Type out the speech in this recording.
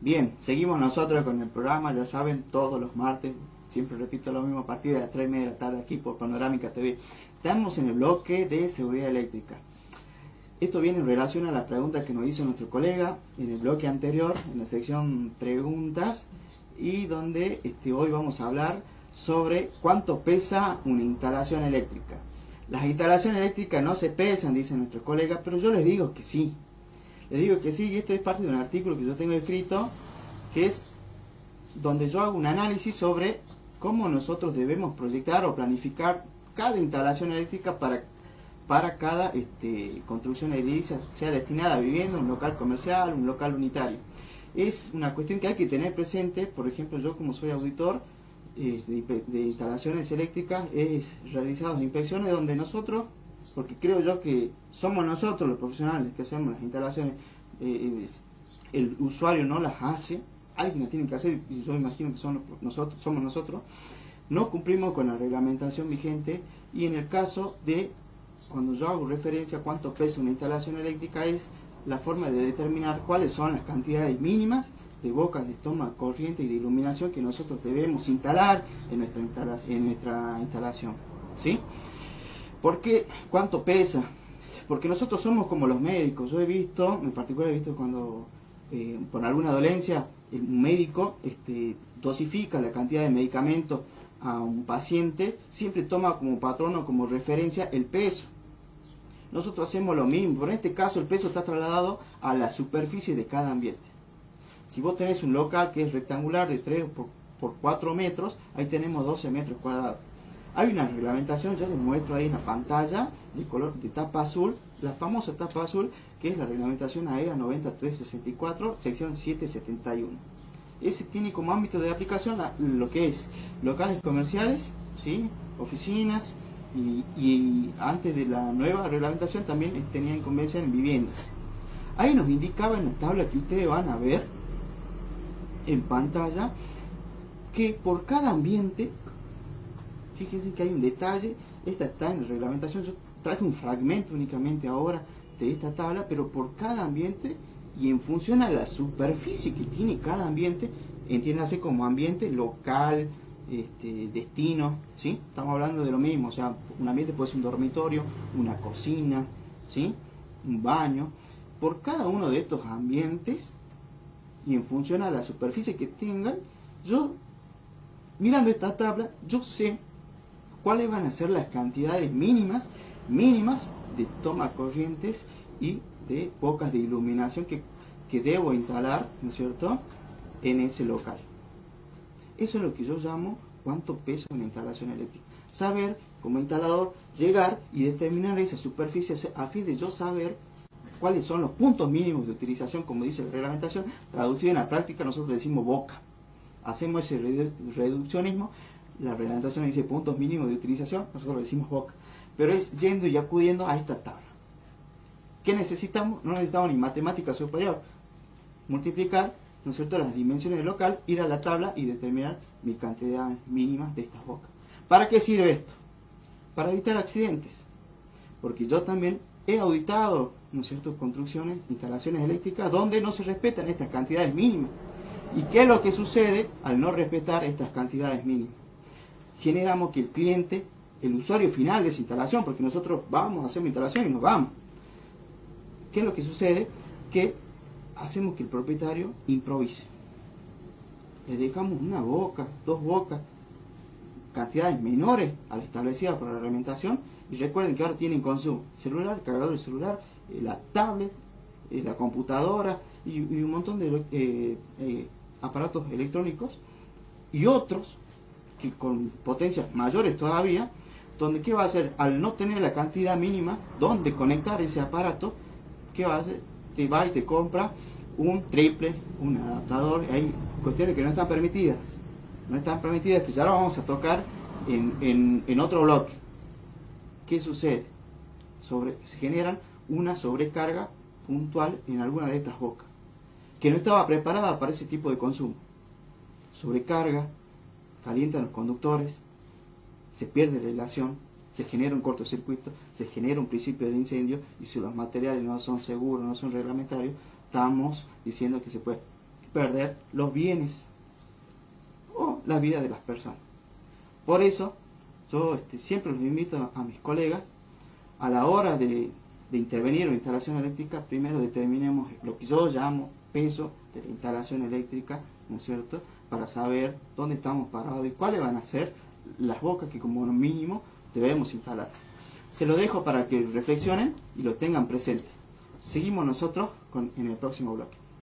Bien, seguimos nosotros con el programa, ya saben, todos los martes, siempre repito lo mismo, a partir de las 3 y media de la tarde aquí por Panorámica TV. Estamos en el bloque de seguridad eléctrica. Esto viene en relación a la pregunta que nos hizo nuestro colega en el bloque anterior, en la sección preguntas, y donde este, hoy vamos a hablar sobre cuánto pesa una instalación eléctrica. Las instalaciones eléctricas no se pesan, dice nuestro colega, pero yo les digo que sí. Les digo que sí, y esto es parte de un artículo que yo tengo escrito, que es donde yo hago un análisis sobre cómo nosotros debemos proyectar o planificar cada instalación eléctrica para, para cada este, construcción edilicia, sea destinada a vivienda, un local comercial, un local unitario. Es una cuestión que hay que tener presente, por ejemplo, yo como soy auditor, eh, de, instalaciones eléctricas es realizadas inspecciones donde nosotros, porque creo yo que somos nosotros los profesionales que hacemos las instalaciones, eh, el usuario no las hace, alguien las tiene que hacer, y yo imagino que nosotros, somos nosotros, no cumplimos con la reglamentación vigente y en el caso de, cuando yo hago referencia a cuánto pesa una instalación eléctrica, es la forma de determinar cuáles son las cantidades mínimas de bocas de toma corriente y de iluminación que nosotros debemos instalar en nuestra, en nuestra instalación. ¿Sí? ¿Por qué? ¿Cuánto pesa? Porque nosotros somos como los médicos. Yo he visto, en particular he visto cuando eh, por alguna dolencia un médico este, dosifica la cantidad de medicamentos a un paciente, siempre toma como patrón o como referencia el peso. Nosotros hacemos lo mismo, pero en este caso el peso está trasladado a la superficie de cada ambiente. Si vos tenés un local que es rectangular de 3 por, 4 metros, ahí tenemos 12 metros cuadrados. Hay una reglamentación, yo les muestro ahí en la pantalla, de color de tapa azul, la famosa tapa azul, que es la reglamentación AEA 9364, sección 771. Ese tiene como ámbito de aplicación lo que es locales comerciales, ¿sí? oficinas, y, y, antes de la nueva reglamentación también tenían convención en viviendas. Ahí nos indicaba en la tabla que ustedes van a ver en pantalla que por cada ambiente, fíjense que hay un detalle, esta está en la reglamentación, yo traje un fragmento únicamente ahora de esta tabla, pero por cada ambiente y en función a la superficie que tiene cada ambiente, entiéndase como ambiente local, este, destino, ¿sí? Estamos hablando de lo mismo, o sea, un ambiente puede ser un dormitorio, una cocina, ¿sí? Un baño. Por cada uno de estos ambientes y en función a la superficie que tengan, yo, mirando esta tabla, yo sé cuáles van a ser las cantidades mínimas, mínimas de toma corrientes y de pocas de iluminación que, que debo instalar, ¿no cierto?, en ese local. Eso es lo que yo llamo cuánto pesa una instalación eléctrica. Saber, como instalador, llegar y determinar esa superficie a fin de yo saber cuáles son los puntos mínimos de utilización, como dice la reglamentación, traducido en la práctica nosotros decimos boca. Hacemos ese reduccionismo, la reglamentación dice puntos mínimos de utilización, nosotros decimos boca. Pero es yendo y acudiendo a esta tabla. ¿Qué necesitamos? No necesitamos ni matemática superior. Multiplicar, ¿no es cierto?, las dimensiones del local, ir a la tabla y determinar mi cantidad mínima de estas bocas. ¿Para qué sirve esto? Para evitar accidentes. Porque yo también he auditado ¿no es cierto? construcciones, instalaciones eléctricas donde no se respetan estas cantidades mínimas. ¿Y qué es lo que sucede al no respetar estas cantidades mínimas? Generamos que el cliente, el usuario final de esa instalación, porque nosotros vamos a hacer una instalación y nos vamos. ¿Qué es lo que sucede? Que hacemos que el propietario improvise. Le dejamos una boca, dos bocas, cantidades menores a la establecida por la reglamentación y recuerden que ahora tienen consumo celular, cargador de celular, eh, la tablet, eh, la computadora y, un montón de eh, aparatos electrónicos y otros que con potencias mayores todavía, donde qué va a hacer al no tener la cantidad mínima donde conectar ese aparato, qué va a hacer, te va y te compra un triple, un adaptador, hay cuestiones que no están permitidas, no están permitidas que ya lo vamos a tocar en, en otro bloque. ¿qué sucede? Sobre, se generan una sobrecarga puntual en alguna de estas bocas, que no estaba preparada para ese tipo de consumo. Sobrecarga, calientan los conductores, se pierde la relación, se genera un cortocircuito, se genera un principio de incendio y si los materiales no son seguros, no son reglamentarios, estamos diciendo que se puede perder los bienes o la vida de las personas. Por eso, yo este, siempre los invito a, mis colegas, a la hora de, de intervenir en instalación eléctrica, primero determinemos lo que yo llamo peso de la instalación eléctrica, ¿no es cierto?, para saber dónde estamos parados y cuáles van a ser las bocas que como mínimo debemos instalar. Se lo dejo para que reflexionen y lo tengan presente. Seguimos nosotros con, en el próximo bloque.